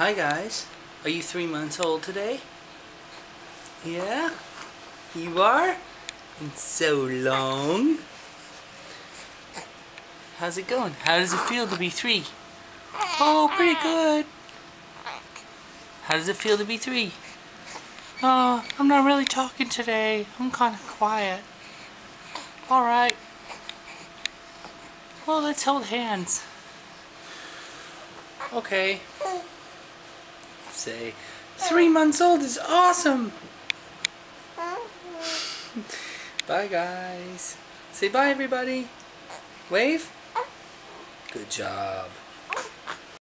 Hi guys. Are you three months old today? Yeah? You are? And so long. How's it going? How does it feel to be three? Oh, pretty good. How does it feel to be three? Oh, I'm not really talking today. I'm kind of quiet. Alright. Well, let's hold hands. Okay. Say, three months old is awesome! bye, guys. Say bye, everybody. Wave. Good job.